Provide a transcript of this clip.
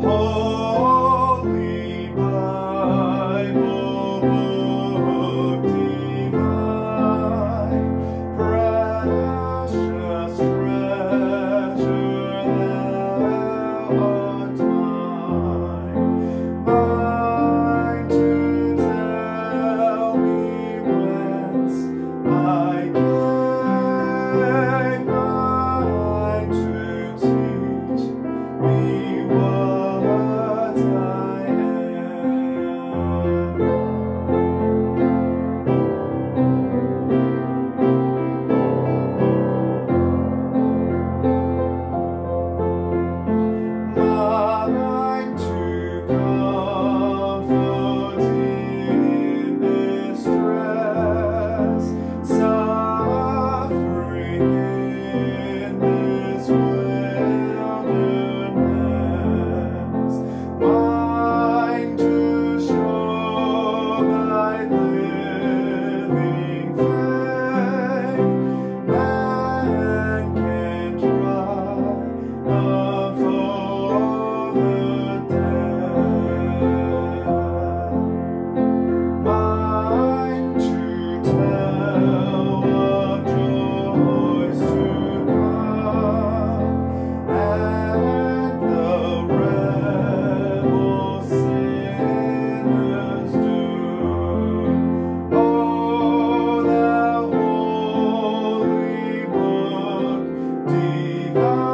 Holy you are.